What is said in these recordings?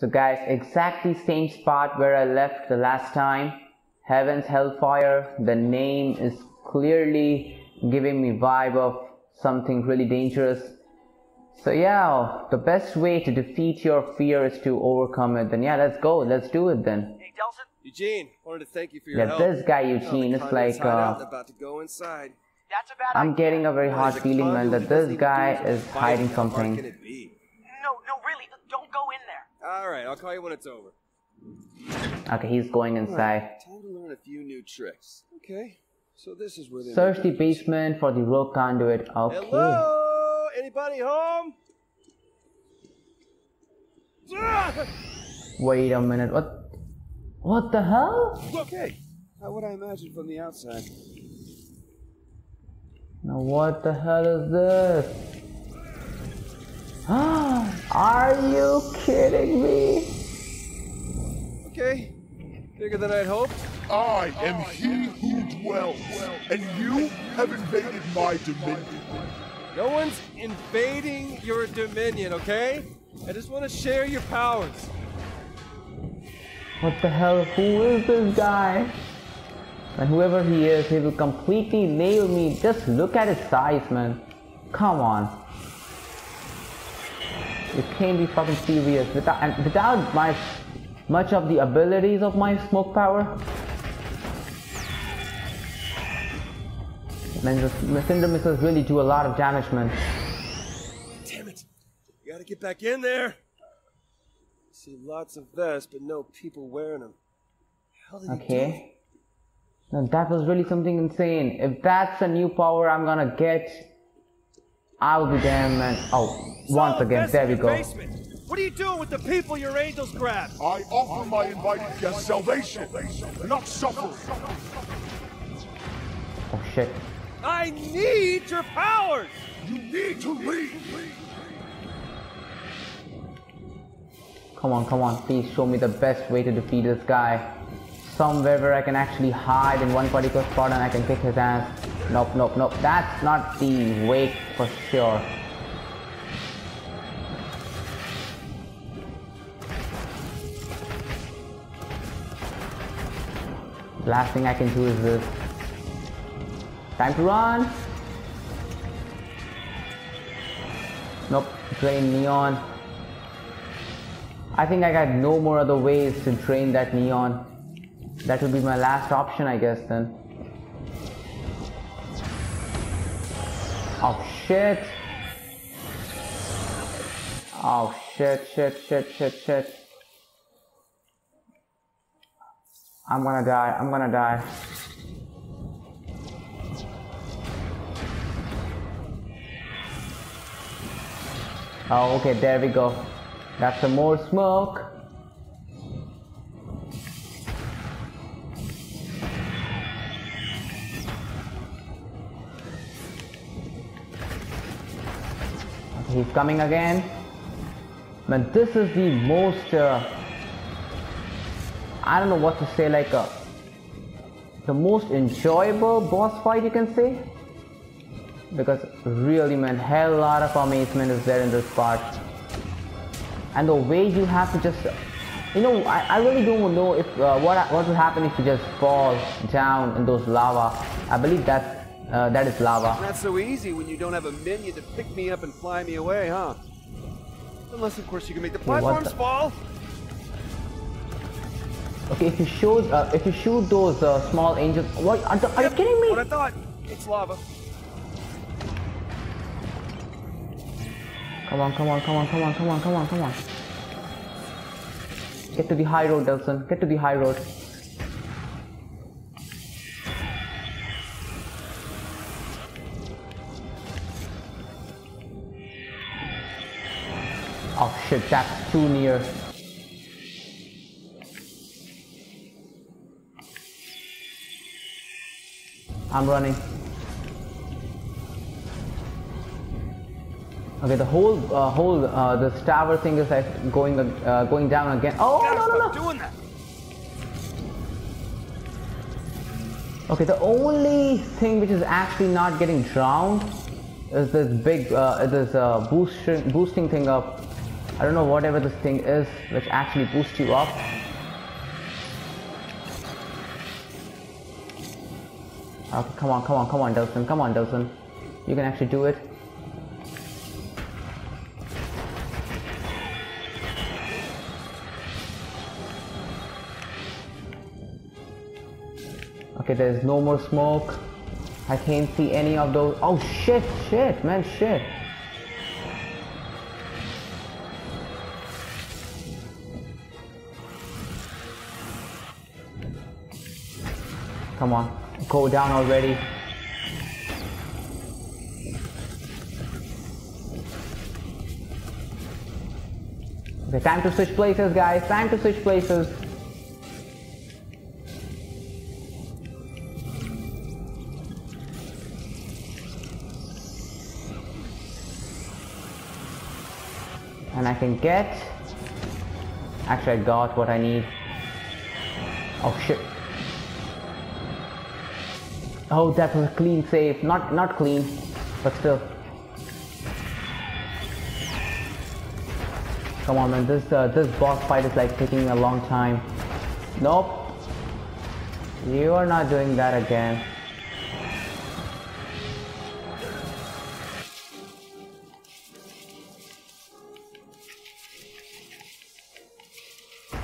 So guys, exactly same spot where I left the last time. Heaven's Hellfire. The name is clearly giving me vibe of something really dangerous. So yeah, the best way to defeat your fear is to overcome it. Then yeah, let's go. Let's do it then. Hey, Delsin. Eugene, wanted to thank you for your Yeah, help. this guy Eugene the is like uh, about to go inside. That's a bad I'm idea. getting a very What hard feeling man that this guy is hiding something. can it be? No, no, really, don't go in there. All right, I'll call you when it's over. Okay, he's going All right, inside. Time to learn a few new tricks. Okay, so this is where they Search the basement for the rope conduit. Okay. Hello, anybody home? Ah! Wait a minute. What? What the hell? Okay, how would I imagine from the outside? Now what the hell is this? Are you kidding me? Okay, bigger than I'd hoped. I am he who dwells, and you have invaded my dominion. No one's invading your dominion, okay? I just want to share your powers. What the hell? Who is this guy? And whoever he is, he will completely nail me. Just look at his size, man. Come on. You can't be fucking serious. Without and without my much of the abilities of my smoke power. Man, the, cinder missiles really do a lot of damage, man. Damn it! You gotta get back in there. I see lots of vests, but no people wearing them. How did he do? Okay. Now that was really something insane. If that's a new power I'm gonna get, I will be damned, man. Oh, once So, again, there we go. basement. What are you doing with the people your angels grabbed? I offer my invited guests salvation, not suffering. Oh shit. I need your powers! You need to leave. Come on, come on. Please show me the best way to defeat this guy. Somewhere where I can actually hide in one particular spot and I can kick his ass. Nope, nope, nope. That's not the way for sure. Last thing I can do is this. Time to run! Nope, drain neon. I think I got no more other ways to drain that neon. That will be my last option, I guess, then. Oh shit! Oh shit, shit, shit, shit, shit. I'm gonna die, I'm gonna die. Oh, okay, there we go. That's some more smoke. He's coming again. Man, this is the most, uh, I don't know what to say, like, uh, the most enjoyable boss fight you can say. Because really, man, hell lot of amazement is there in this part and the way you have to just you know I, I really don't know if uh, what what will happen if you just fall down in those lava I believe that uh, that is lava Not so easy when you don't have a minion to pick me up and fly me away, huh? Unless, of course, you can make the platforms fall. Okay if you shoot uh, if you shoot those uh, small angels what are, the, are you kidding me? What I thought. It's lava. come on come on come on come on come on come on come on get to the high road Delsin get to the high road Oh shit, that's too near. I'm running. Okay, the whole, uh, whole, uh, the tower thing is like going, uh, going down again. Oh no no no! doing that. Okay, the only thing which is actually not getting drowned is this big, uh, this uh, boosting, boosting thing up. I don't know whatever this thing is which actually boosts you up. Okay, come on, come on, come on, Delsin, come on, Delsin. You can actually do it. Okay, there's no more smoke. I can't see any of those. Oh shit, shit, man, shit. Come on, go down already. Okay, time to switch places, guys. Time to switch places. And I can get... Actually, I got what I need. Oh shit. Oh, that was a clean save. Not not clean, but still. Come on, man. This uh, this boss fight is like taking a long time. Nope. You are not doing that again.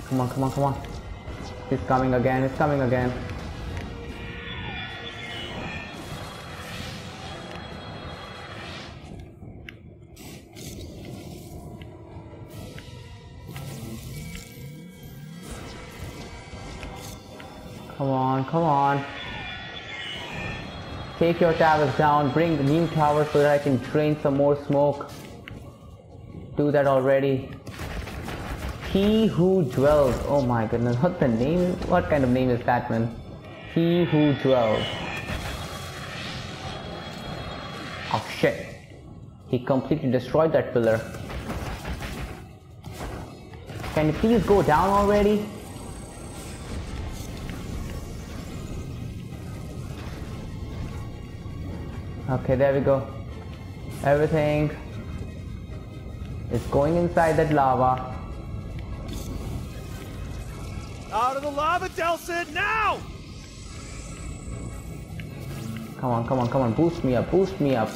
Come on, come on, come on. It's coming again. It's coming again. Come on. Take your towers down, bring the new tower so that I can drain some more smoke. Do that already. He who dwells. Oh my goodness, what the name? What kind of name is that, man? He who dwells. Oh shit. He completely destroyed that pillar. Can you please go down already? Okay, there we go. Everything is going inside that lava. Out of the lava, Delsin, now! Come on, come on, come on. Boost me up, boost me up.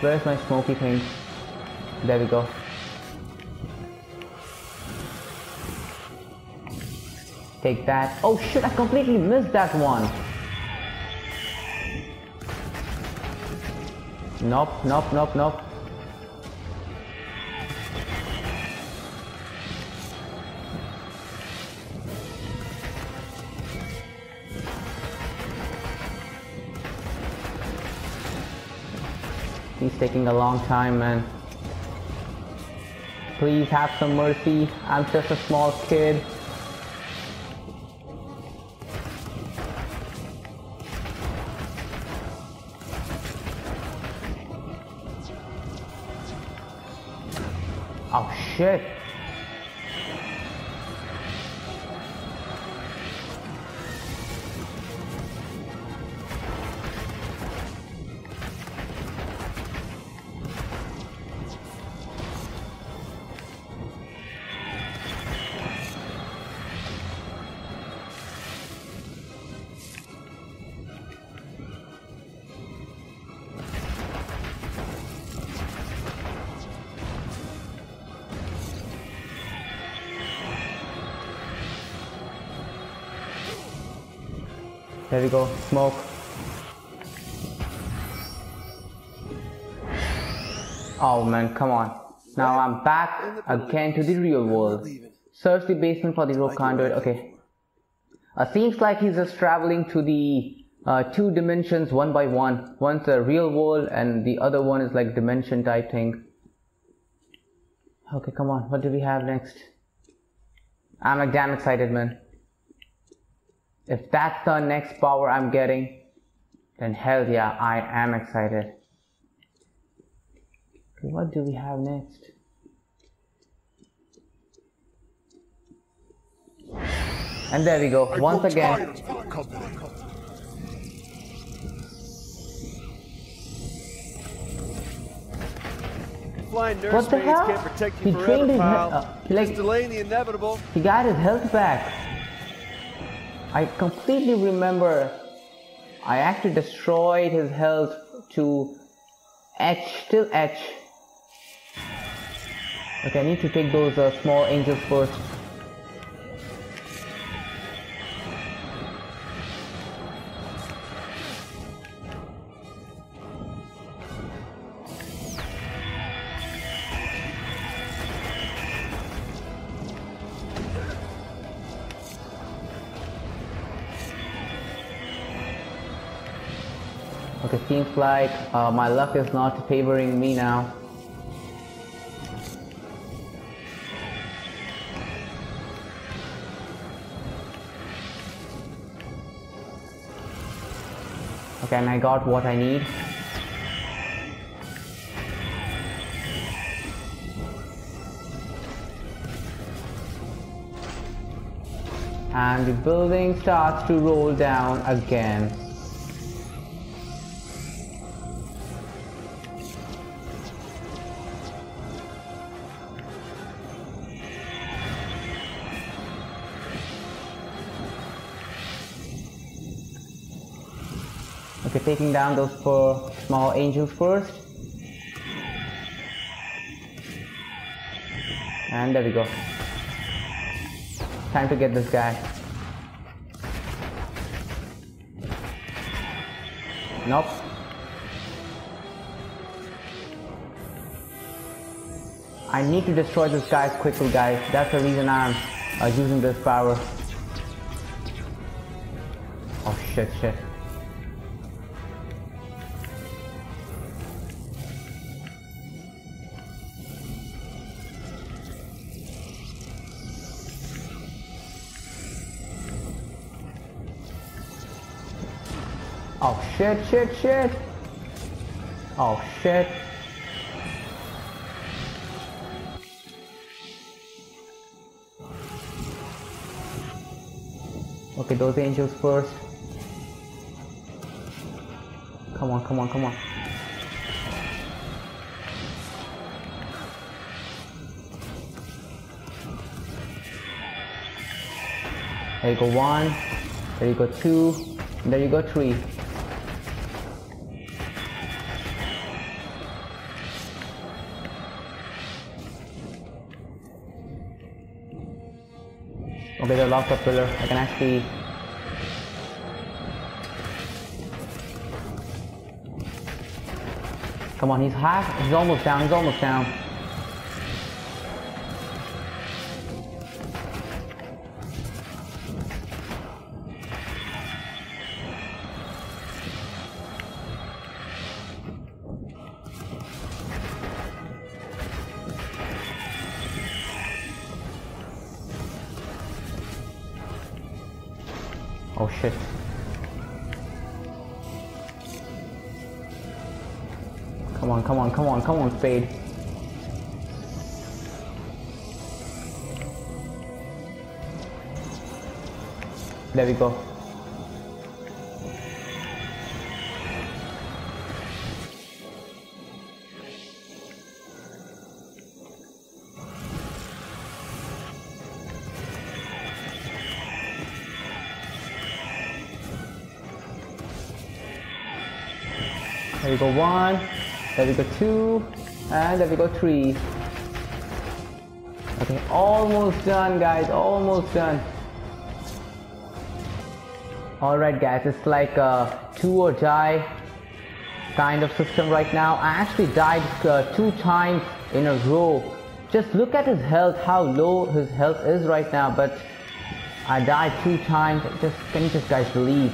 Where's my smoky thing? There we go. Take that. Oh shit, I completely missed that one. Nope, nope, nope, nope. He's taking a long time, man. Please have some mercy. I'm just a small kid. Oh shit. There we go. Smoke. Oh man, come on. Now I'm back again to the real world. Search the basement for the rope conduit. Okay. Uh, seems like he's just traveling to the uh, two dimensions one by one. One's a real world and the other one is like dimension type thing. Okay, come on. What do we have next? I'm like damn excited, man. If that's the next power I'm getting, then hell yeah, I am excited. What do we have next? And there we go, I once again. tired of the company. flying What the hell? He trained his uh, like delaying the inevitable. he got his health back. I completely remember I actually destroyed his health to etch, still etch. Okay, I need to take those uh, small angels first. Okay, seems like uh, my luck is not favoring me now. Okay, and I got what I need. And the building starts to roll down again. Taking down those four small angels first. And there we go. Time to get this guy. Nope. I need to destroy this guy quickly, guys. That's the reason I'm uh, using this power. Oh shit, shit. Shit, shit, shit. Oh shit. Okay, those angels first. Come on, come on, come on. There you go one, there you go two, there you go three. Okay, they lost the pillar. I can actually Come on, he's half he's almost down, he's almost down. There we go. There we go one, there we go two, and there we go three. Okay, almost done guys, almost done. Alright guys, it's like a two or die kind of system right now. I actually died uh, two times in a row. Just look at his health, how low his health is right now, but I died two times. Just, can you just guys believe?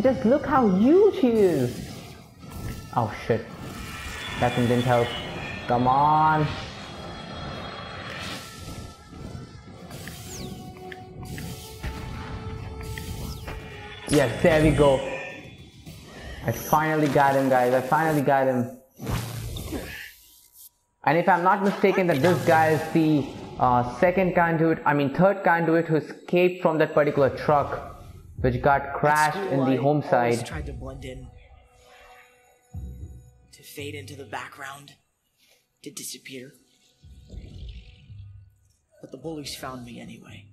Just look how huge he is. Oh shit. That one didn't help. Come on. Yes, there we go. I finally got him, guys. I finally got him. And if I'm not mistaken, that this guy is the uh, second conduit, I mean third conduit who escaped from that particular truck, which got crashed in the home side. tried to blend in, fade into the background. to disappear. But the bullies found me anyway.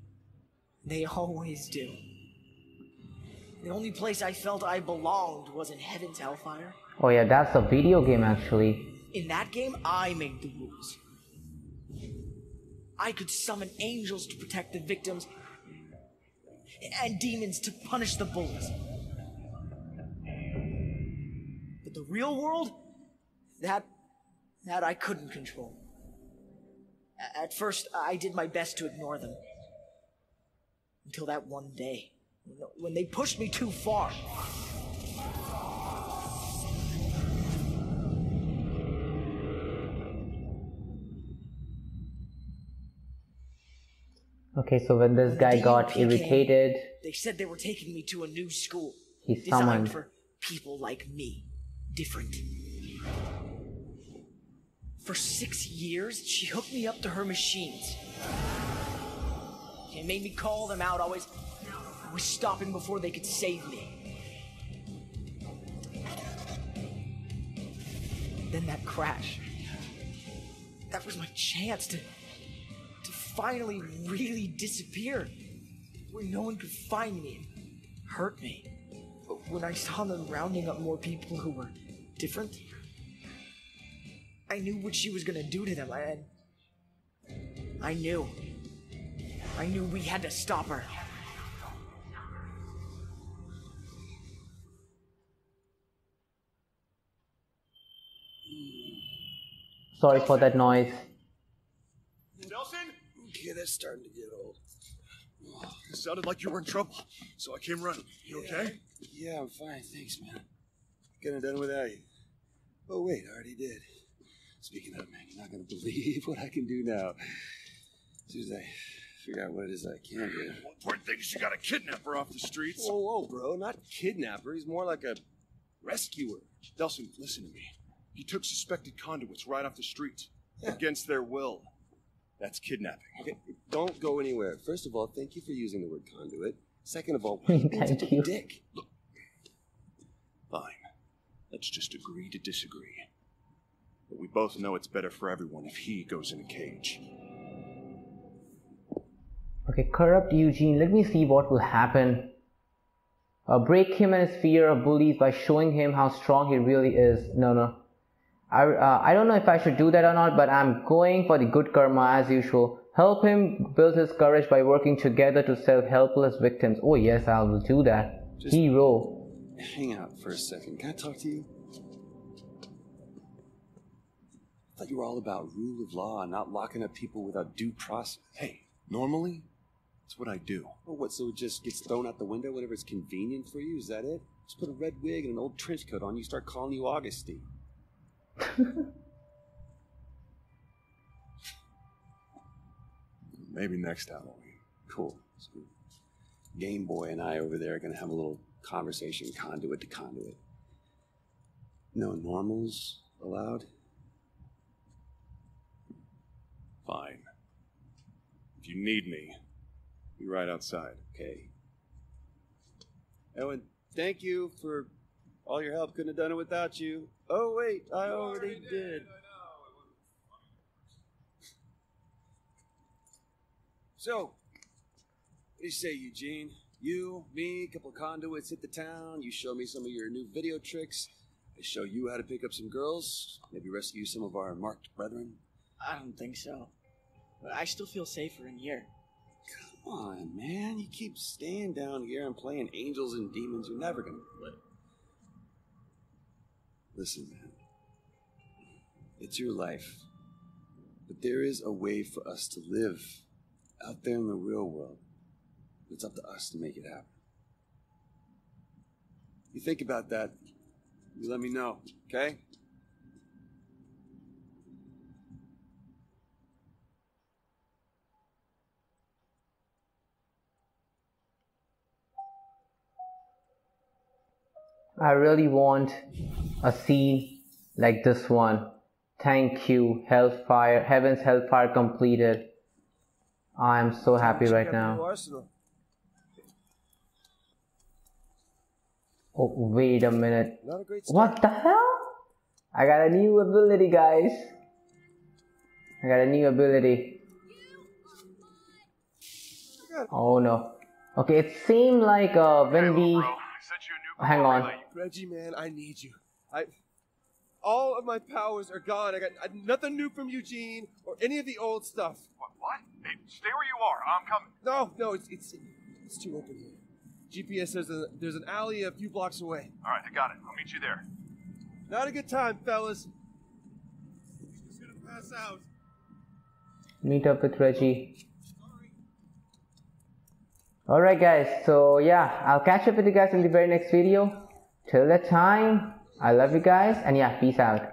They always do. The only place I felt I belonged was in Heaven's Hellfire. Oh yeah, that's a video game actually. In that game, I made the rules. I could summon angels to protect the victims and demons to punish the bullies. But the real world, that that I couldn't control. At first, I did my best to ignore them. Until that one day, when they pushed me too far. Okay, so when this guy got irritated, They said they were taking me to a new school. He designed summoned- for people like me. Different. For six years, she hooked me up to her machines. It made me call them out, always, always stopping before they could save me. Then that crash. That was my chance to to finally really disappear. Where no one could find me and hurt me. But when I saw them rounding up more people who were different, I knew what she was gonna do to them. I, I knew. I knew we had to stop her. sorry for that noise. Nelson? Okay, that's starting to get old. It sounded like you were in trouble, so I came running. You okay? Yeah, I'm fine, thanks, man. Couldn't have done without you. Oh, wait, I already did. Speaking of, man, you're not gonna believe what I can do now. As soon as I figure out what it is I can do. One important thing is you got a kidnapper off the streets. Whoa, whoa, bro, not kidnapper. He's more like a rescuer. Delsin, listen to me. He took suspected conduits right off the street against their will. That's kidnapping. Okay, don't go anywhere. First of all, thank you for using the word conduit. Second of all, why are you being Thank such a you. dick? Fine. Let's just agree to disagree. But we both know it's better for everyone if he goes in a cage. Okay, corrupt Eugene. Let me see what will happen. Uh, break him and his fear of bullies by showing him how strong he really is. No, no. I, uh, I don't know if I should do that or not, but I'm going for the good karma as usual. Help him build his courage by working together to save helpless victims. Oh yes, I will do that. Just- Hero. Hang out for a second. Can I talk to you? I thought you were all about rule of law and not locking up people without due process. Hey, normally, it's what I do. Oh, what, so it just gets thrown out the window whenever it's convenient for you? Is that it? Just put a red wig and an old trench coat on, you start calling you Augustine. Maybe next Halloween. Cool. So, Game Boy and I over there are going to have a little conversation, conduit to conduit. No normals allowed? Fine. If you need me, be right outside. Okay. Owen, thank you for all your help. Couldn't have done it without you. Oh, wait, I already, did. So, what do you say, Eugene? You, me, a couple of conduits hit the town. You show me some of your new video tricks. I show you how to pick up some girls. Maybe rescue some of our marked brethren. I don't think so. But I still feel safer in here. Come on, man. You keep staying down here and playing angels and demons. You're never gonna play. Listen, man. It's your life. But there is a way for us to live out there in the real world. It's up to us to make it happen. You think about that, you let me know, okay? I really want a scene like this one. Thank you, Hellfire, Heaven's Hellfire completed. I am so happy right now. Oh, wait a minute. A. What the hell? I got a new ability, guys. I got a new ability. Oh no. Okay, it seemed like uh, when we. Hang on. Reggie, man, I need you. I. All of my powers are gone. I got uh, nothing new from Eugene or any of the old stuff. What? What? Hey, stay where you are. I'm coming. No, no, it's it's it's too open here. GPS says there's, a, there's an alley a few blocks away. All right, I got it. I'll meet you there. Not a good time, fellas. He's Just gonna pass out. Meet up with Reggie. Alright guys, so yeah, I'll catch up with you guys in the very next video. Till that time, I love you guys and yeah, peace out.